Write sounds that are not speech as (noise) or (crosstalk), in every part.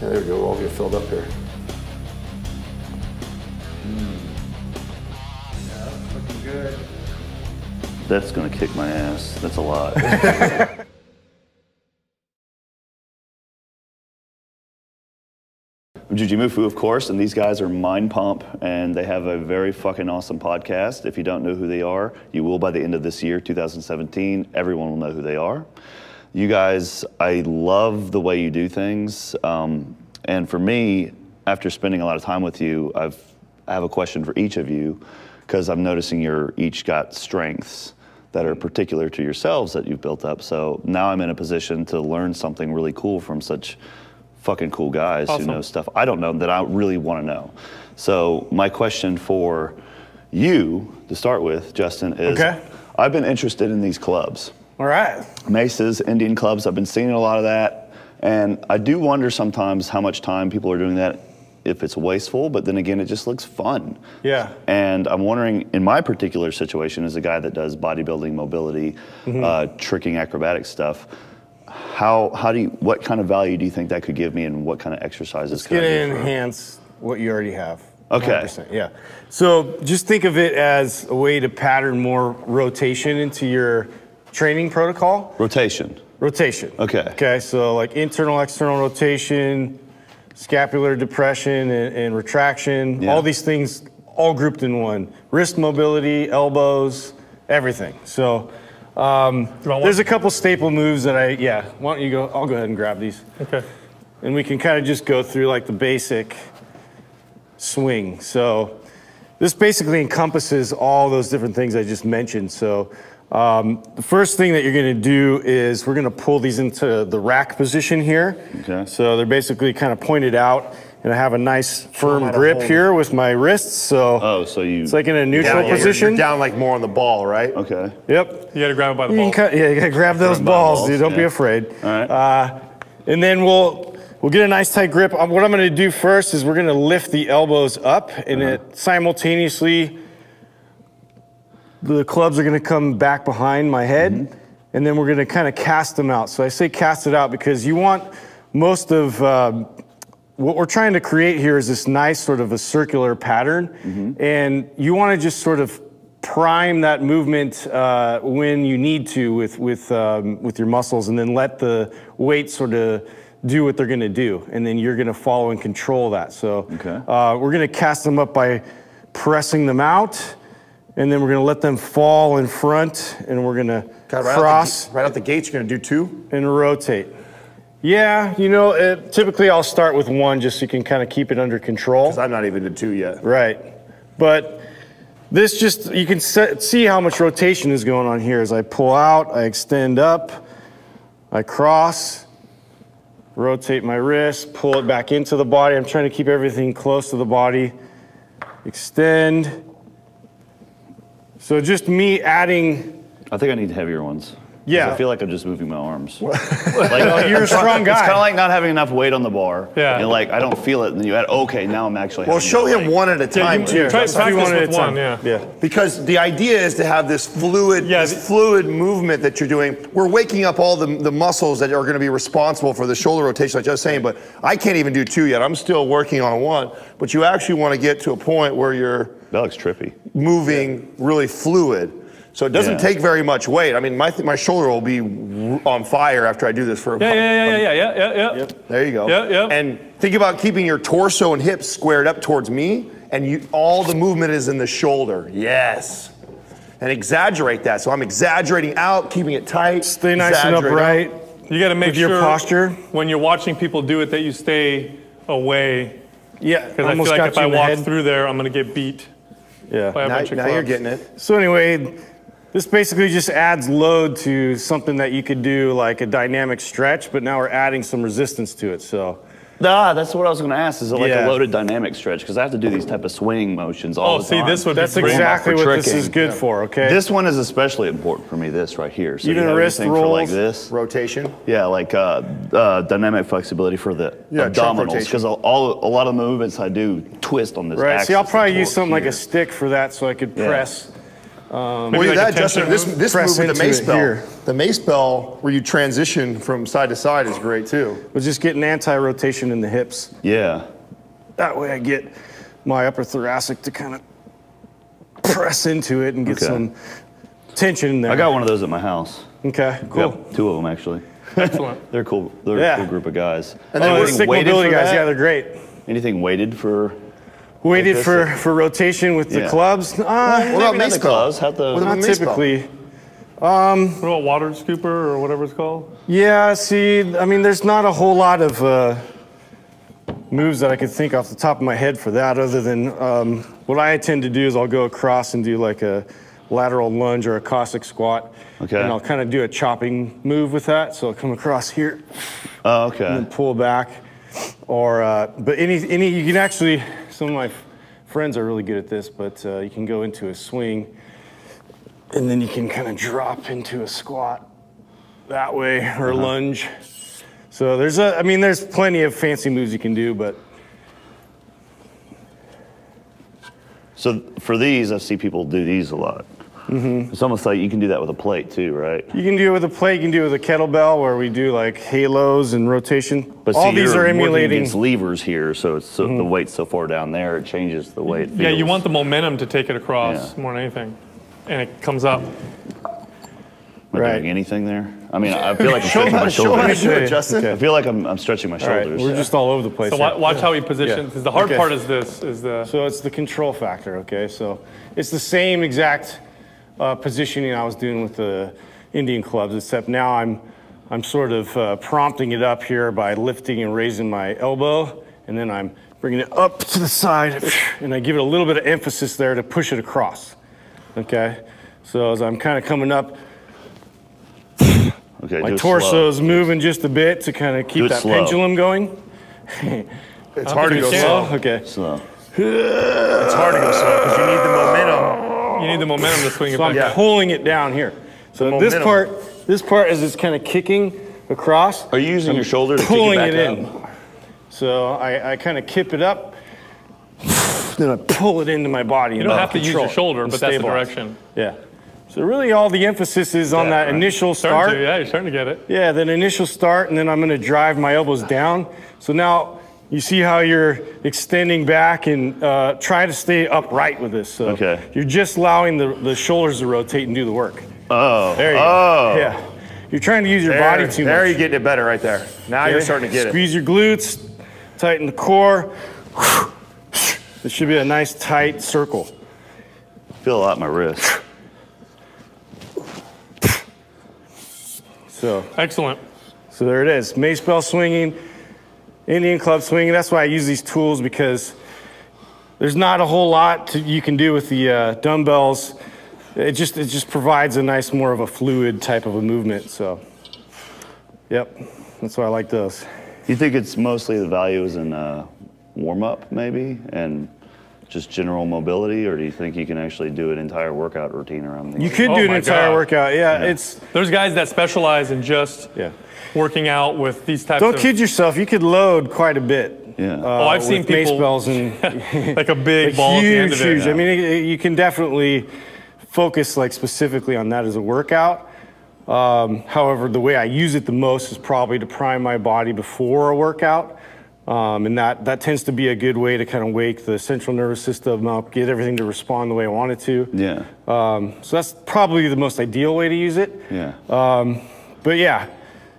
Yeah, there we go. We'll all get filled up here. Hmm. That's gonna kick my ass. That's a lot. (laughs) I'm Jujimufu, of course, and these guys are Mind Pump, and they have a very fucking awesome podcast. If you don't know who they are, you will by the end of this year, 2017. Everyone will know who they are. You guys, I love the way you do things, um, and for me, after spending a lot of time with you, I've I have a question for each of you because I'm noticing you're each got strengths that are particular to yourselves that you've built up. So now I'm in a position to learn something really cool from such fucking cool guys Awesome. who know stuff I don't know that I really want to know. So my question for you to start with, Justin, is Okay. I've been interested in these clubs. All right. Maces, Indian clubs, I've been seeing a lot of that. And I do wonder sometimes how much time people are doing that if it's wasteful, but then again, it just looks fun. Yeah. And I'm wondering, in my particular situation, as a guy that does bodybuilding, mobility, Mm-hmm. uh, tricking, acrobatic stuff, how how do you what kind of value do you think that could give me, and what kind of exercises It's could I going to enhance what you already have. Okay. 100%, Yeah. So just think of it as a way to pattern more rotation into your training protocol. rotation? Rotation. Okay. Okay. So like internal, external rotation, scapular depression and, and retraction. Yeah. All these things all grouped in one. Wrist mobility, elbows, everything. So um, there's a couple staple moves that I yeah. Why don't you go? I'll go ahead and grab these. Okay. and we can kind of just go through like the basic swing. So this basically encompasses all those different things I just mentioned. So um, the first thing that you're going to do is we're going to pull these into the rack position here. Okay. So they're basically kind of pointed out, and I have a nice firm grip here with my wrists. So Oh, so you it's like in a neutral Yeah, yeah, you're- position. You're down like more on the ball, right? okay? Yep. You got to grab it by the You can ball. cut, yeah, you gotta grab those Grab balls, balls, dude. Don't be afraid. All right. Uh, and then we'll we'll get a nice tight grip. Um, what I'm gonna do first is we're gonna lift the elbows up, and Uh-huh. it simultaneously the clubs are gonna come back behind my head, Mm-hmm. and then we're gonna kind of cast them out. So I say cast it out because you want most of um, what we're trying to create here is this nice sort of a circular pattern, Mm-hmm. and you want to just sort of prime that movement uh, when you need to with with um, with your muscles, and then let the weight sort of do what they're going to do, and then you're going to follow and control that. So Okay. uh, we're going to cast them up by pressing them out, and then we're going to let them fall in front, and we're going to God, right Out cross the, right out the gates, you're gonna do two. and rotate. Yeah, you know, uh, typically I'll start with one just so you can kind of keep it under control. 'Cause I'm not even to two yet. Right. But this just, you can se- see how much rotation is going on here. As I pull out, I extend up, I cross, rotate my wrist, pull it back into the body. I'm trying to keep everything close to the body. Extend. So just me adding, I think I need heavier ones. Yeah. I feel like I'm just moving my arms. like, (laughs) you're a strong guy. It's kind of like not having enough weight on the bar. Yeah. And like I don't feel it, and then you add, okay, now I'm actually. Well, show him like- one at a time. you- too. try- let's practice one at a with one, time. yeah. Yeah. Because the idea is to have this fluid, Yeah, this the- fluid movement that you're doing. We're waking up all the, the muscles that are going to be responsible for the shoulder rotation, like I was saying. But I can't even do two yet. I'm still working on one. But you actually want to get to a point where you're That looks trippy. moving really fluid. So it doesn't Yeah. take very much weight. I mean, my, th- my shoulder will be on fire after I do this for a Yeah, while. yeah, yeah, yeah, yeah, yeah, yeah. yeah. There you go. Yeah, yeah. And think about keeping your torso and hips squared up towards me, and you, all the movement is in the shoulder. Yes. And exaggerate that. So I'm exaggerating out, keeping it tight. Stay nice and upright. out. You got to make With your posture. when you're watching people do it that you stay away. Yeah, Because I feel like if I walk head. through there, I'm going to get beat Yeah. by a Now, bunch of now you're getting it. So anyway, this basically just adds load to something that you could do like a dynamic stretch, but now we're adding some resistance to it. So Ah, that's what I was going to ask. Is it like Yeah. a loaded dynamic stretch? Because I have to do these type of swing motions all Oh, the time. Oh, see, this would that's be great. exactly for what this is good for. Okay. This one is especially important for me. This right here. So Even you have wrist anything for like this. Rotation. Yeah, like uh, uh, dynamic flexibility for the Yeah, abdominals. Because all a lot of the movements I do twist on this. right. axis See, I'll probably use torque something like a stick for that, so I could Yeah. Um, press well, Maybe like that, Justin, this, move? this move with the mace it bell, here. the mace bell where you transition from side to side is great too. But just getting anti-rotation in the hips. Yeah. That way I get my upper thoracic to kind of press into it and get Okay. some tension in there. I got one of those at my house. Okay, cool. Yep, two of them actually. Excellent. (laughs) They're cool. They're Yeah. a cool group of guys. And then Oh, the Anything stick mobility guys, that? yeah, they're great. Anything weighted for? Weighted this, for, for rotation with the yeah. clubs? Uh, What about Maybe mace the bell? gloves, how the- What about not mace bell? typically. What about water scooper or whatever it's called? Yeah, see, I mean, there's not a whole lot of uh, moves that I could think off the top of my head for that, other than um, what I tend to do is I'll go across and do like a lateral lunge or a Cossack squat. Okay. And I'll kind of do a chopping move with that. So I'll come across here Oh, okay. and pull back. Or, uh, but any, any, you can actually, some of my f- friends are really good at this, but uh, you can go into a swing and then you can kind of drop into a squat that way or Uh-huh. lunge. So there's a, I mean, there's plenty of fancy moves you can do, but So for these, I see people do these a lot. Mm-hmm. It's almost like you can do that with a plate too, right? you can do it with a plate, you can do it with a kettlebell where we do like halos and rotation. But All see, these you're are emulating. against levers here, so it's so, the Mm-hmm. weight's so far down there, it changes the weight. Yeah, you want the momentum to take it across Yeah. more than anything. And it comes up. Am I Right. doing anything there? I mean, I feel like I'm Show stretching my how- show how shoulders. to do it, Okay. Justin. I feel like I'm, I'm stretching my All right, shoulders. we're just all over the place. So here. wa- watch how he positions. Yeah. 'cause The hard Okay. part is this, is the, So it's the control factor, okay? So it's the same exact uh, positioning I was doing with the Indian clubs, except now I'm, I'm sort of uh, prompting it up here by lifting and raising my elbow, and then I'm bringing it up to the side, (sniffs) and I give it a little bit of emphasis there to push it across, okay? So as I'm kind of coming up, (sniffs) okay, my torso is moving just a bit to kind of keep that slow. pendulum going. It's hard to go we slow. Okay. Slow. It's hard to go slow because you need the momentum. You need the momentum to swing it So I'm. Yeah. pulling it down here. So The this momentum. part, this part is it's kind of kicking across, Are you using your shoulder to pulling it it back in. up? So I, I kind of kip it up, then I pull it into my body. You don't have to use your shoulder, but that's the direction. Yeah. So really, all the emphasis is on that initial Starting start. to, yeah, you're starting to get it. Yeah, that initial start, and then I'm going to drive my elbows down. So now you see how you're extending back and uh, try to stay upright with this. So Okay. you're just allowing the, the shoulders to rotate and do the work. Oh. There you oh. go. Yeah. You're trying to use your There, body too there much. you're getting it better right there. Now you're starting to get it. Squeeze your glutes, tighten the core. It should be a nice tight circle. feel a lot in my wrist. So, Excellent. so there it is. Mace bell swinging, Indian club swing. That's why I use these tools because there's not a whole lot to, you can do with the uh, dumbbells. It just it just provides a nice more of a fluid type of a movement. So, yep, that's why I like those. You think it's mostly the value is in uh, warm up, maybe, and just general mobility, or do you think you can actually do an entire workout routine around these? You could Oh do an entire God. workout. Yeah, it's There's guys that specialize in just yeah. working out with these types of Don't of kid yourself. You could load quite a bit. Yeah. uh, Oh, I've seen with mace people- bells and (laughs) like a (laughs) big like ball at the huge, end of it. huge. I mean, it- it- you can definitely focus like specifically on that as a workout. Um, however, the way I use it the most is probably to prime my body before a workout. Um, and that, that tends to be a good way to kind of wake the central nervous system up, get everything to respond the way I want it to. Yeah. Um, so that's probably the most ideal way to use it. Yeah. Um, but yeah,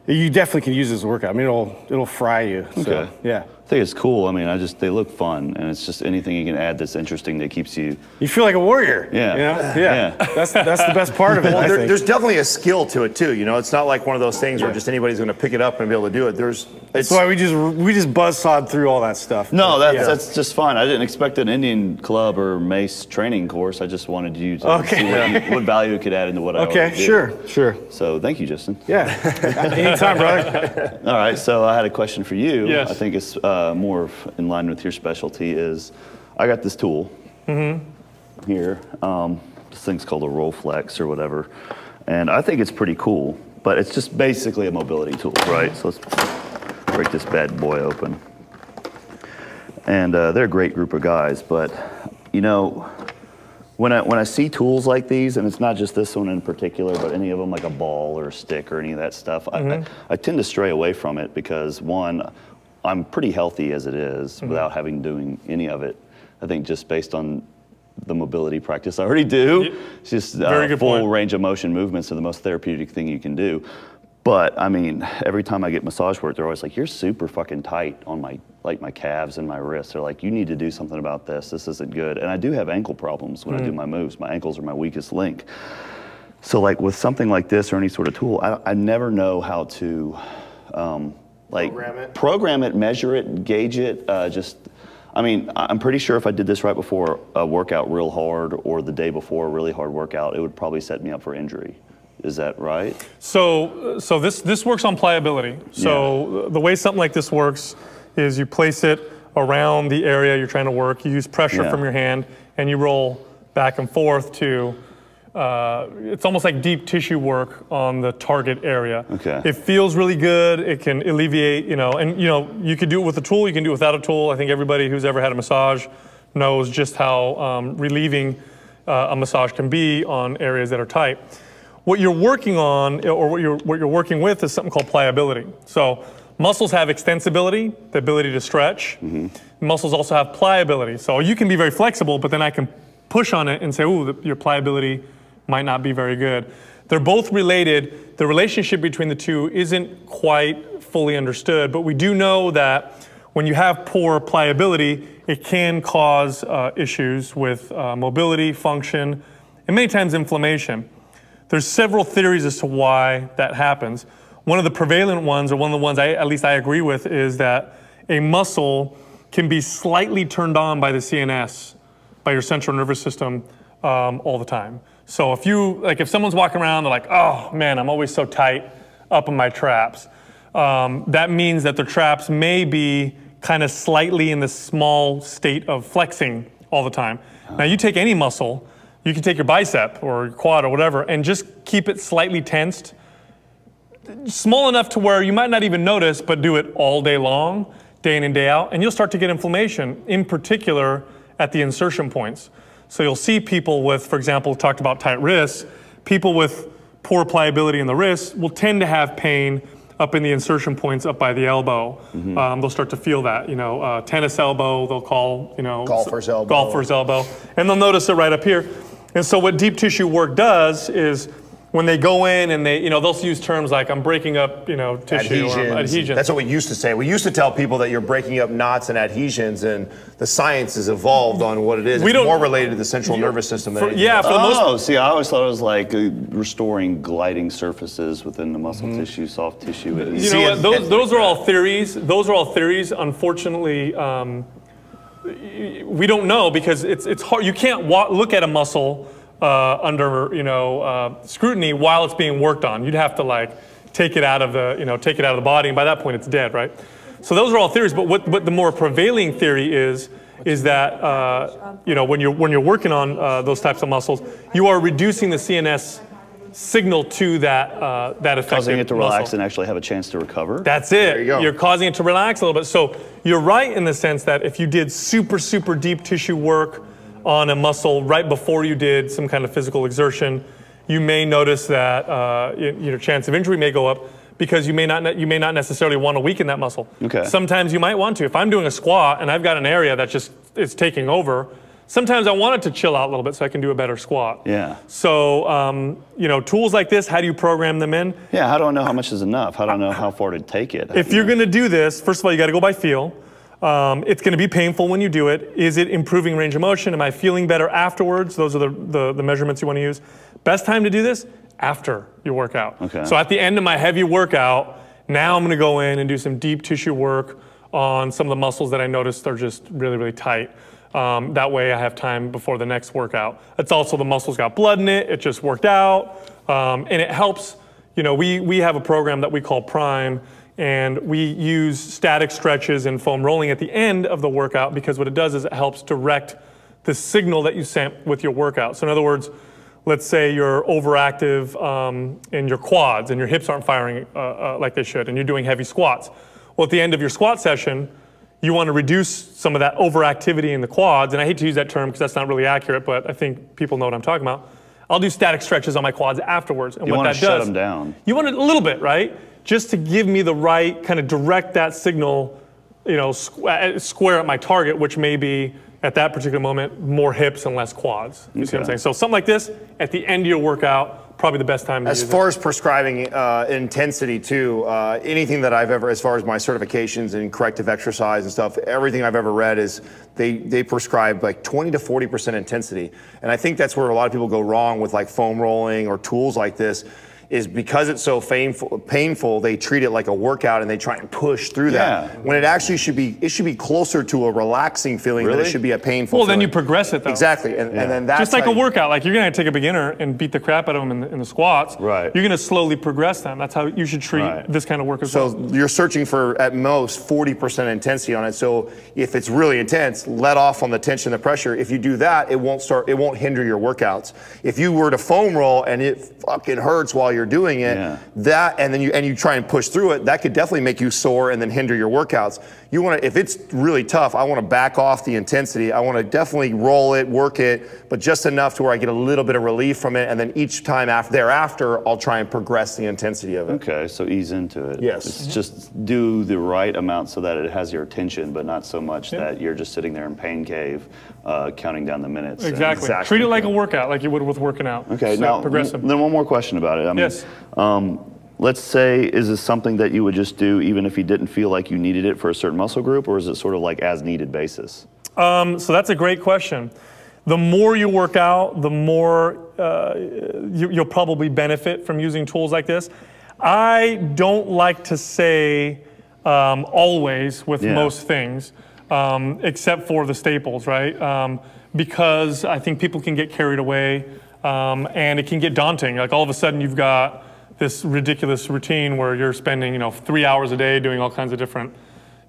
you definitely can use it as a workout. I mean, it'll it'll fry you. So, Okay. yeah. I think it's cool. I mean, I just they look fun, and it's just anything you can add that's interesting that keeps you. You feel like a warrior. Yeah. You know? yeah. Yeah. That's that's the best part of it. Well, I there, think. there's definitely a skill to it too. You know, it's not like one of those things where just anybody's going to pick it up and be able to do it. There's, it's That's why we just we just buzzsawed through all that stuff. No, that's yeah. that's just fine. I didn't expect an Indian club or mace training course. I just wanted you to Okay. see what, you- (laughs) what value it could add into what I okay. already do. Sure. Sure. So thank you, Justin. Yeah. (laughs) Anytime, brother. All right, so I had a question for you. Yes. I think it's uh, more of in line with your specialty. Is I got this tool here. Um, this thing's called a roll flex or whatever, and I think it's pretty cool. But it's just basically a mobility tool, right? So let's break this bad boy open. And uh, they're a great group of guys, but you know, when I when I see tools like these, and it's not just this one in particular, but any of them like a ball or a stick or any of that stuff, I, I, I tend to stray away from it because one, I'm pretty healthy as it is without having doing any of it. I think just based on the mobility practice I already do, it's just uh, full point. range of motion movements are the most therapeutic thing you can do. But I mean, every time I get massage work, they're always like, "You're super fucking tight on my like my calves and my wrists." They're like, "You need to do something about this. This isn't good." And I do have ankle problems when I Mm. do my moves. My ankles are my weakest link. So like with something like this or any sort of tool, I, I never know how to um, like Program it? program it, measure it, gauge it. Uh, just, I mean, I- I'm pretty sure if I did this right before a workout real hard or the day before a really hard workout, it would probably set me up for injury. Is that right? So, so this this works on pliability. So the way something like this works is you place it around the area you're trying to work. You use pressure Yeah. from your hand, and you roll back and forth to. Uh, it's almost like deep tissue work on the target area. Okay. It feels really good. It can alleviate, you know, and you know, you could do it with a tool. You can do it without a tool. I think everybody who's ever had a massage knows just how um, relieving uh, a massage can be on areas that are tight. What you're working on, or what you're, what you're working with, is something called pliability. So muscles have extensibility, the ability to stretch. Mm -hmm. Muscles also have pliability. So you can be very flexible, but then I can push on it and say, "Ooh, the, your pliability might not be very good." They're both related. The relationship between the two isn't quite fully understood, but we do know that when you have poor pliability, it can cause uh, issues with uh, mobility, function, and many times inflammation. There's several theories as to why that happens. One of the prevalent ones, or one of the ones I, at least I agree with, is that a muscle can be slightly turned on by the CNS, by your central nervous system, um, all the time. So if you, like, if someone's walking around, they're like, oh man, I'm always so tight up in my traps. Um, that means that their traps may be kind of slightly in the small state of flexing all the time. Now you take any muscle, you can take your bicep or your quad or whatever, and just keep it slightly tensed, small enough to where you might not even notice, but do it all day long, day in and day out, and you'll start to get inflammation, in particular at the insertion points. So you'll see people with, for example, talked about tight wrists, people with poor pliability in the wrists will tend to have pain up in the insertion points up by the elbow. Um, they'll start to feel that, you know, uh, tennis elbow, they'll call, you know, Golfer's elbow. Golfer's elbow. And they'll notice it right up here. And so what deep tissue work does is when they go in and they, you know, they'll use terms like I'm breaking up, you know, tissue or adhesions. adhesions. That's what we used to say. We used to tell people that you're breaking up knots and adhesions, and the science has evolved on what it is. We it's don't- more related to the central nervous system For- anything yeah, for the most Oh, see, I always thought it was like uh, restoring gliding surfaces within the muscle tissue, soft tissue. You adhesion. know what? Those, those are all theories. Those are all theories. Unfortunately, um, we don't know because it's it's hard. You can't wa- look at a muscle uh, under you know uh, scrutiny while it's being worked on. You'd have to like take it out of the you know take it out of the body, and by that point it's dead, right? So those are all theories. But what what the more prevailing theory is is that uh, you know when you're when you're working on uh, those types of muscles, you are reducing the CNS signal to that uh, that affected causing it to relax muscle. and actually have a chance to recover. That's it. There you go. are causing it to relax a little bit. So you're right in the sense that if you did super, super deep tissue work on a muscle right before you did some kind of physical exertion, you may notice that uh, your chance of injury may go up because you may not you may not necessarily want to weaken that muscle. Okay. Sometimes you might want to. If I'm doing a squat and I've got an area that just is taking over, sometimes I want it to chill out a little bit so I can do a better squat. Yeah. So um, you know, tools like this, how do you program them in? Yeah, how do I know how much is enough? How do I know how far to take it? If you're going to do this, first of all, you got to go by feel. Um, it's going to be painful when you do it. Is it improving range of motion? Am I feeling better afterwards? Those are the, the, the measurements you want to use. Best time to do this? After your workout. Okay. So at the end of my heavy workout, now I'm going to go in and do some deep tissue work on some of the muscles that I noticed are just really, really tight. Um, that way I have time before the next workout. It's also the muscles got blood in it, it just worked out, um, and it helps. You know, we, we have a program that we call Prime, and we use static stretches and foam rolling at the end of the workout because what it does is it helps direct the signal that you sent with your workout. So, in other words, let's say you're overactive um, in your quads and your hips aren't firing uh, uh, like they should, and you're doing heavy squats. Well, at the end of your squat session, you want to reduce some of that overactivity in the quads. And I hate to use that term because that's not really accurate, but I think people know what I'm talking about. I'll do static stretches on my quads afterwards. And You what wanna that shut does, them down. You want it a little bit, right? Just to give me the right kind of direct that signal, you know, squ- uh, square at my target, which may be at that particular moment more hips and less quads. You see what I'm saying? So something like this at the end of your workout, probably the best time to As far as prescribing uh, intensity too, uh, anything that I've ever, as far as my certifications and corrective exercise and stuff, everything I've ever read is they they prescribe like 20 to 40 percent intensity, and I think that's where a lot of people go wrong with like foam rolling or tools like this. Is because it's so painful, painful, they treat it like a workout and they try and push through Yeah. that. When it actually should be, it should be closer to a relaxing feeling than it should be a painful. Well, then you progress it, though. Exactly, and, and then that's Just like a you- workout, like you're gonna take a beginner and beat the crap out of them in the, in the squats. Right. You're gonna slowly progress them. That's how you should treat Right. this kind of work as So well. you're searching for at most 40% intensity on it. So if it's really intense, let off on the tension, the pressure. If you do that, it won't start. It won't hinder your workouts. If you were to foam roll and it fucking hurts while you're doing it, Yeah. that and then you and you try and push through it, that could definitely make you sore and then hinder your workouts. You want to, if it's really tough, I want to back off the intensity. I want to definitely roll it, work it, but just enough to where I get a little bit of relief from it, and then each time after thereafter, I'll try and progress the intensity of it. Okay, so ease into it. Yes. It's just do the right amount so that it has your attention, but not so much that you're just sitting there in pain cave, uh, counting down the minutes. Exactly. Exactly. Treat it like a workout, like you would with working out. Okay, So now progressive. then one more question about it. I mean, Yes. Um, let's say, is this something that you would just do even if you didn't feel like you needed it for a certain muscle group, or is it sort of like as needed basis? Um, so that's a great question. The more you work out, the more uh, you, you'll probably benefit from using tools like this. I don't like to say um, always with Yeah. most things, um, except for the staples, right? Um, because I think people can get carried away um, and it can get daunting. Like all of a sudden you've got this ridiculous routine where you're spending, you know, three hours a day doing all kinds of different,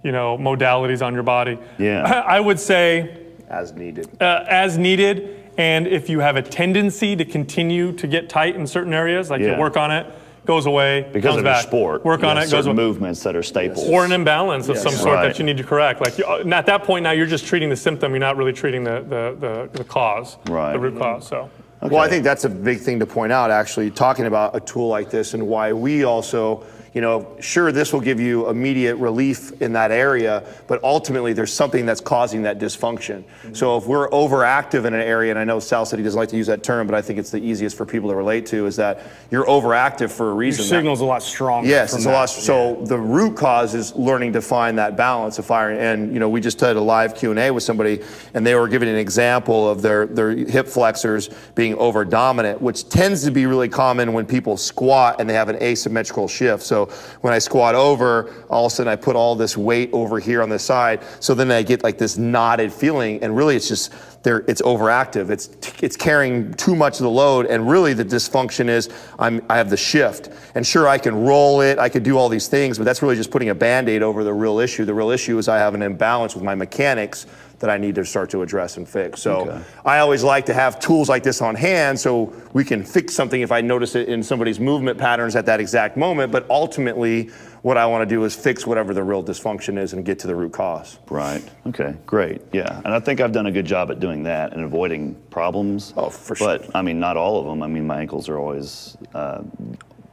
you know, modalities on your body. Yeah. (laughs) I would say As needed. uh, as needed. And if you have a tendency to continue to get tight in certain areas, like Yeah. you work on it, goes away, Because comes of back. your sport, Work on it, goes away. movements that are staples. Or an imbalance of some sort Right. that you need to correct. Like you, at that point now, you're just treating the symptom. You're not really treating the the, the, the cause, Right. the root cause. So. Well, I think that's a big thing to point out, actually, talking about a tool like this and why we also, you know, sure, this will give you immediate relief in that area, but ultimately there's something that's causing that dysfunction. So if we're overactive in an area, and I know Sal said he doesn't like to use that term, but I think it's the easiest for people to relate to, is that you're overactive for a Your reason. That- signal's a lot stronger. Yes, it's a lot. So the root cause is learning to find that balance of firing. And you know, we just had a live Q and A with somebody, and they were giving an example of their their hip flexors being over dominant, which tends to be really common when people squat and they have an asymmetrical shift. So when I squat over, all of a sudden I put all this weight over here on the side. So then I get like this knotted feeling, and really it's just there. It's overactive. It's it's carrying too much of the load, and really the dysfunction is I'm I have the shift. And sure, I can roll it, I could do all these things, but that's really just putting a band-aid over the real issue. The real issue is I have an imbalance with my mechanics that I need to start to address and fix. So Okay. I always like to have tools like this on hand so we can fix something if I notice it in somebody's movement patterns at that exact moment. But ultimately, what I want to do is fix whatever the real dysfunction is and get to the root cause. Right. Okay. Great. Yeah. And I think I've done a good job at doing that and avoiding problems. Oh, for sure. But I mean, not all of them. I mean, my ankles are always uh,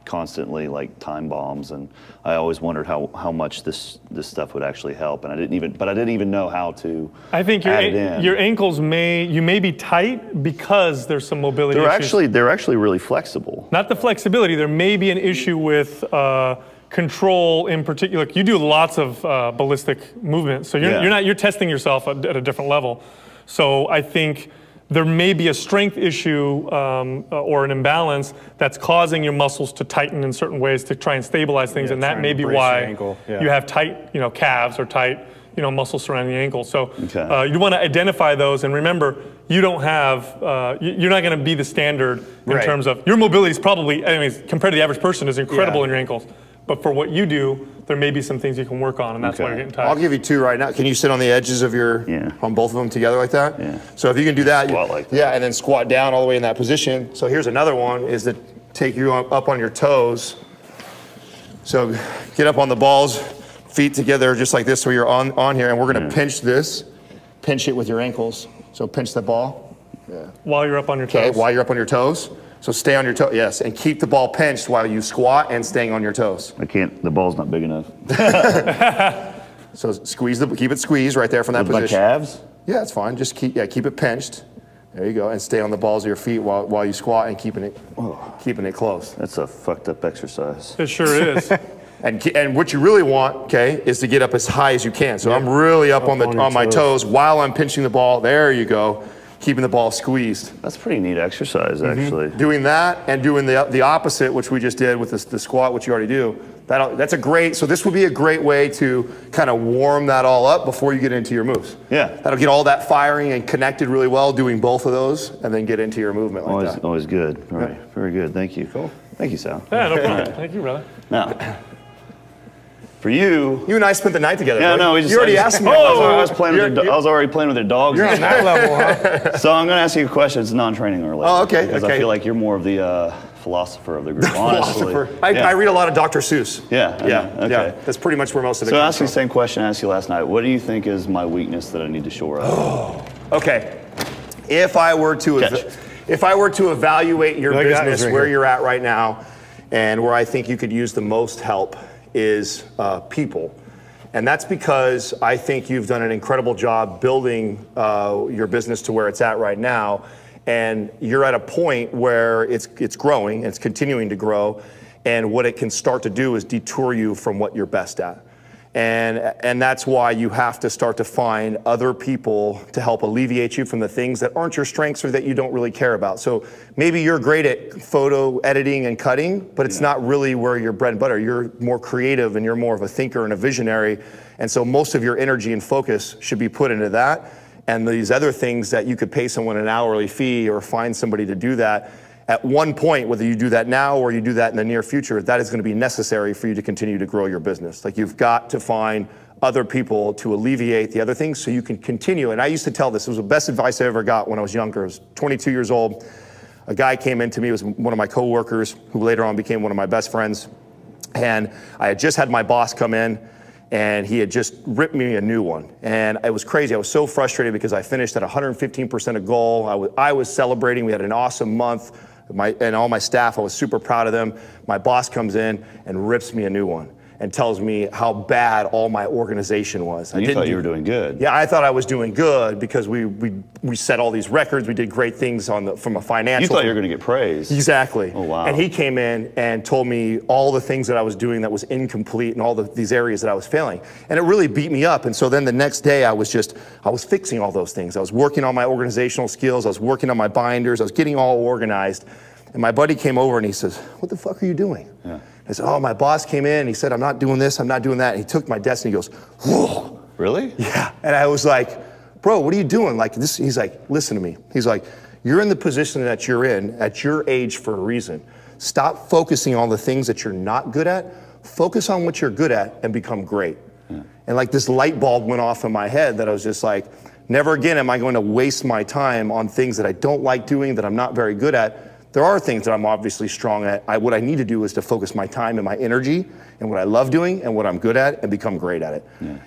constantly like time bombs, and I always wondered how, how much this this stuff would actually help. And I didn't even, but I didn't even know how to. I think your, add it an- in. your ankles may you may be tight because there's some mobility They're issues. actually they're actually really flexible. not the flexibility. There may be an issue with uh, control in particular. You do lots of uh, ballistic movements, so you're, Yeah. you're not you're testing yourself at, at a different level. So I think there may be a strength issue um, uh, or an imbalance that's causing your muscles to tighten in certain ways to try and stabilize things, Yeah, and that may be why yeah. you have tight, you know, calves or tight, you know, muscles surrounding the ankle. So Okay. uh, you want to identify those, and remember, you don't have, uh, you- you're not going to be the standard in Right. terms of your mobility is probably, I mean, compared to the average person, is incredible Yeah. in your ankles. But for what you do, there may be some things you can work on, and that's why you're getting tired. I'll give you two right now. Can you sit on the edges of your, Yeah. on both of them together like that? Yeah. So if you can do that, you- like that. yeah, and then squat down all the way in that position. So here's another one: is to take you up up on your toes. So get up on the balls, feet together just like this, so you're on, on here, and we're gonna pinch this, pinch it with your ankles. So pinch the ball, Yeah. While you're up on your okay, toes. while you're up on your toes. So stay on your toes, yes, and keep the ball pinched while you squat and staying on your toes. I can't. The ball's not big enough. (laughs) So squeeze the, keep it squeezed right there from that With my position. calves. Yeah, it's fine. Just keep, yeah, keep it pinched. There you go, and stay on the balls of your feet while, while you squat and keeping it, oh. keeping it close. That's a fucked up exercise. It sure is. (laughs) And, and what you really want, okay, is to get up as high as you can. So I'm really up, on the on on my toes. toes while I'm pinching the ball. There you go, keeping the ball squeezed. That's a pretty neat exercise, Mm-hmm. actually. Doing that and doing the the opposite, which we just did with this, the squat, which you already do. That that's a great. So this would be a great way to kind of warm that all up before you get into your moves. Yeah. That'll get all that firing and connected really well, doing both of those, and then get into your movement like Always, that. always good. All right, very good. Thank you. Cool. Thank you, Sal. yeah, no problem. Thank you, brother. Now, for you. You and I spent the night together. Yeah, right? no, we just. you already I just- asked me. (laughs) I was, I was playing with You're- their, I was already playing with their dogs. You're on that level, huh? (laughs) So I'm going to ask you a question. It's non-training related. Oh, okay, Because okay. I feel like you're more of the uh, philosopher of the group. (laughs) Honestly. philosopher. I, Yeah. I read a lot of Dr. Seuss. Yeah, I yeah, know. Okay. yeah. That's pretty much where most of it So I comes asked you from. the same question I asked you last night. What do you think is my weakness that I need to shore up? (gasps) Okay. If I were to ev- if I were to evaluate your Like business right where here. you're at right now and where I think you could use the most help is uh, people. And that's because I think you've done an incredible job building uh, your business to where it's at right now. And you're at a point where it's, it's growing, it's continuing to grow. And what it can start to do is detour you from what you're best at. And, and that's why you have to start to find other people to help alleviate you from the things that aren't your strengths or that you don't really care about. So maybe you're great at photo editing and cutting, but it's not really where your bread and butter. You're more creative and you're more of a thinker and a visionary. And so most of your energy and focus should be put into that. And these other things that you could pay someone an hourly fee or find somebody to do that at one point, whether you do that now or you do that in the near future, that is going to be necessary for you to continue to grow your business. Like you've got to find other people to alleviate the other things so you can continue. And I used to tell this, it was the best advice I ever got when I was younger. I was 22 years old. A guy came into me, was one of my coworkers who later on became one of my best friends. And I had just had my boss come in and he had just ripped me a new one. And it was crazy. I was so frustrated because I finished at 115% of goal. I was, I was celebrating. We had an awesome month. My, and all my staff, I was super proud of them. My boss comes in and rips me a new one and tells me how bad all my organization was. I And you didn't thought do- you were doing good. yeah, I thought I was doing good because we, we, we set all these records. We did great things on the, from a financial. You thought you were going to get praise. Exactly. Oh, wow. And he came in and told me all the things that I was doing that was incomplete and all the, these areas that I was failing. And it really beat me up. And so then the next day I was just, I was fixing all those things. I was working on my organizational skills. I was working on my binders. I was getting all organized. And my buddy came over and he says, what the fuck are you doing? Yeah. I said, oh, my boss came in. And he said, I'm not doing this. I'm not doing that. And he took my desk and he goes, whoa. Really? Yeah. And I was like, bro, what are you doing? Like this, he's like, listen to me. He's like, you're in the position that you're in at your age for a reason. Stop focusing on the things that you're not good at. Focus on what you're good at and become great. And like this light bulb went off in my head that I was just like, never again am I going to waste my time on things that I don't like doing, that I'm not very good at. There are things that I'm obviously strong at. I, what I need to do is to focus my time and my energy and what I love doing and what I'm good at and become great at it.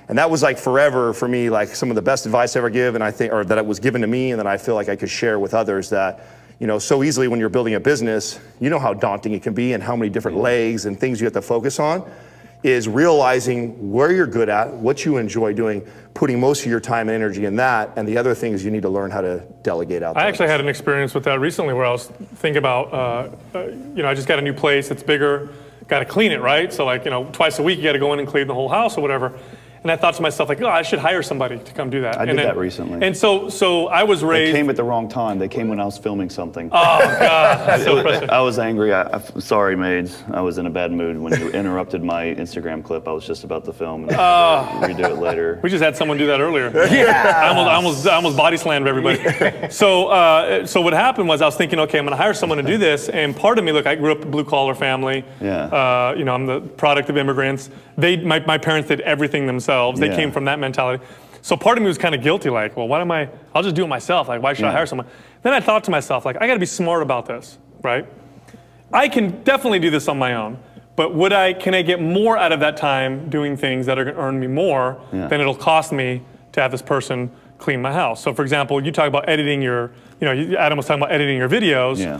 And that was like forever for me, like some of the best advice I ever give, and I think, or that it was given to me, and that I feel like I could share with others. That you know, so easily when you're building a business, you know how daunting it can be and how many different legs and things you have to focus on. Is realizing where you're good at, what you enjoy doing, putting most of your time and energy in that, and the other things you need to learn how to delegate out. I actually others. had an experience with that recently where I was thinking about, uh, uh, you know, I just got a new place, it's bigger, got to clean it, right? So, like, you know, twice a week you got to go in and clean the whole house or whatever. And I thought to myself, like, oh, I should hire somebody to come do that. I and did that recently. And so, so I was raised. They came at the wrong time. They came when I was filming something. oh God, so It was- (laughs) frustrating. I was angry. I, I'm sorry, maids. I was in a bad mood when you (laughs) interrupted my Instagram clip. I was just about to film and Ah. redo it later. We just had someone do that earlier. (laughs) Yeah. I almost, I almost, I almost body slammed everybody. so, uh, so what happened was I was thinking, okay, I'm going to hire someone to do this, and part of me, look, I grew up in a blue collar family. Yeah. Uh, you know, I'm the product of immigrants. They, my, my parents did everything themselves. They Yeah. came from that mentality. So part of me was kind of guilty, like, well, why am I? I'll just do it myself. Like, why should I hire someone? Then I thought to myself, like, I got to be smart about this, right? I can definitely do this on my own. But would I? Can I get more out of that time doing things that are going to earn me more Yeah. than it'll cost me to have this person clean my house? So, for example, you talk about editing your. You know, Adam was talking about editing your videos Yeah.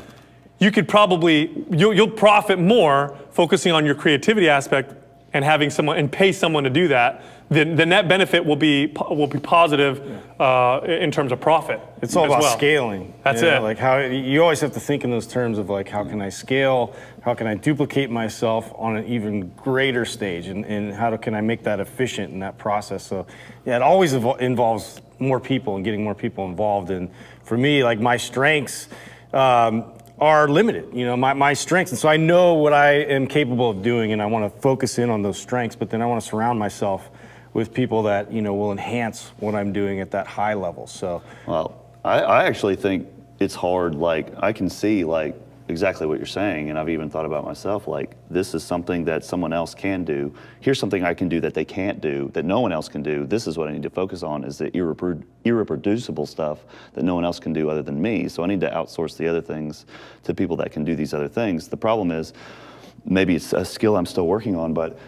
you could probably you'll, you'll profit more focusing on your creativity aspect and having someone and pay someone to do that then the net benefit will be will be positive uh, in terms of profit It's all about well. scaling. That's it. Like how you always have to think in those terms of like how can I scale, how can I duplicate myself on an even greater stage, and, and how do, can I make that efficient in that process. So yeah, it always involves more people and getting more people involved. And for me, like my strengths. Um, are limited, you know, my, my strengths. And so I know what I am capable of doing and I want to focus in on those strengths, but then I want to surround myself with people that, you know, will enhance what I'm doing at that high level. So Well, I, I actually think it's hard. Like, I can see, like, exactly what you're saying. And I've even thought about myself, like, this is something that someone else can do. Here's something I can do that they can't do, that no one else can do. This is what I need to focus on is the irrepro- irreproducible stuff that no one else can do other than me. So I need to outsource the other things to people that can do these other things. The problem is, maybe it's a skill I'm still working on, but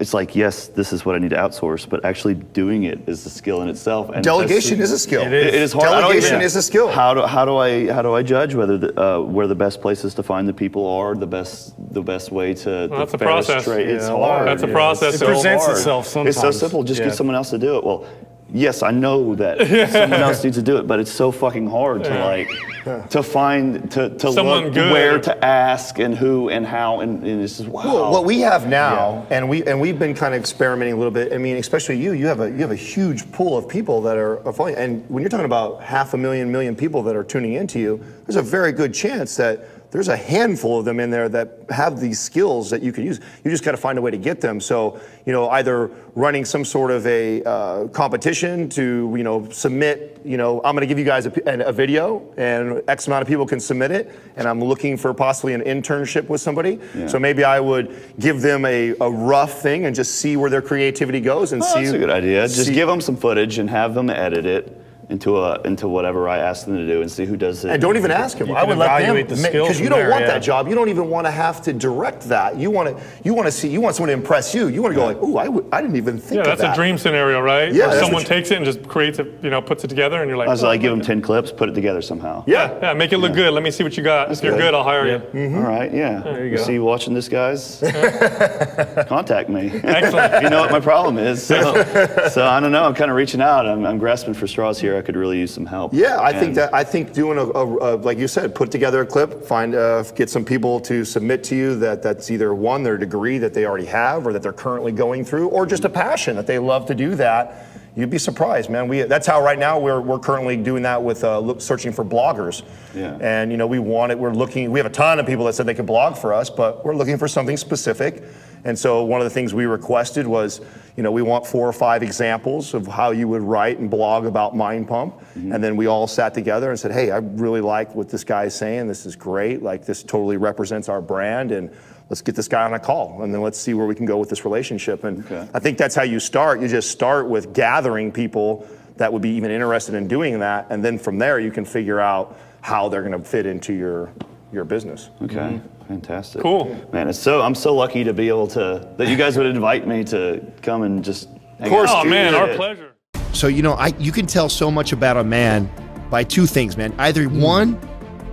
it's like, yes, this is what I need to outsource, but actually doing it is a skill in itself. And Delegation that's- is a skill. It is. it is hard. Delegation is a skill. How do, how do I how do I judge whether the, uh, where the best places to find the people are the best the best way to Well, that's a process. fairest trade? It's hard. That's a Yeah, process. it's It so presents hard. itself sometimes. It's so simple. Just Yeah. get someone else to do it. Well, yes, I know that (laughs) someone else needs to do it, but it's so fucking hard to like to find to to Someone look good. where to ask and who and how and, and it's just wow. Well, what we have now, and we and we've been kind of experimenting a little bit. I mean, especially you, you have a you have a huge pool of people that are, are following. And when you're talking about half a million, million people that are tuning into you, there's a very good chance that there's a handful of them in there that have these skills that you can use. You just got to find a way to get them. So, you know, either running some sort of a uh, competition to, you know, submit, you know, I'm going to give you guys a, a video and X amount of people can submit it. And I'm looking for possibly an internship with somebody. So maybe I would give them a, a rough thing and just see where their creativity goes and Oh, see. that's a good idea. Just give them some footage and have them edit it into a into whatever I ask them to do and see who does it. And don't even ask him. You I would let them evaluate the skills because you don't there, want yeah. that job. You don't even want to have to direct that. You want to you want to see you want someone to impress you. You want to go like, "Ooh, I I didn't even think yeah of that's that." a dream scenario right Yeah, Where someone takes it and just creates it you know puts it together and you're like I was "Oh, like, give them ten clips, put it together somehow. Yeah. yeah make it look good let me see what you got if you're good. good I'll hire you Mm-hmm. All right, yeah. There you go. See you watching this, guys? (laughs) Contact me. excellent you know what my problem is. So, (laughs) so I don't know. I'm kind of reaching out. I'm, I'm grasping for straws here. Could really use some help. Yeah, I think that I think doing a, a, a like you said, put together a clip, find uh, get some people to submit to you that that's either one their degree that they already have or that they're currently going through, or just a passion that they love to do that. You'd be surprised, man. We that's how right now we're we're currently doing that with uh, look, searching for bloggers. Yeah. And you know we want it. We're looking. We have a ton of people that said they could blog for us, but we're looking for something specific. And so one of the things we requested was, you know, we want four or five examples of how you would write and blog about Mind Pump. Mm-hmm. And then we all sat together and said, hey, I really like what this guy is saying. This is great. Like this totally represents our brand. And let's get this guy on a call. And then let's see where we can go with this relationship. And Okay. I think that's how you start. You just start with gathering people that would be even interested in doing that. And then from there, you can figure out how they're going to fit into your, your business. Okay, mm-hmm. Fantastic. Cool. Man, it's so I'm so lucky to be able to that you guys would invite me to come and just. Of course, oh dude. man our pleasure So you know, I you can tell so much about a man by two things, man. Either one,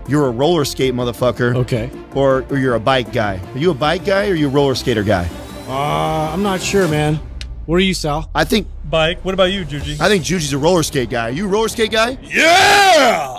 you're a roller skate motherfucker, Okay. or, or you're a bike guy. Are you a bike guy or are you a roller skater guy? Uh, I'm not sure, man. What are you, Sal? I think bike what about you Juji I think Juji's a roller skate guy. Are you a roller skate guy? Yeah!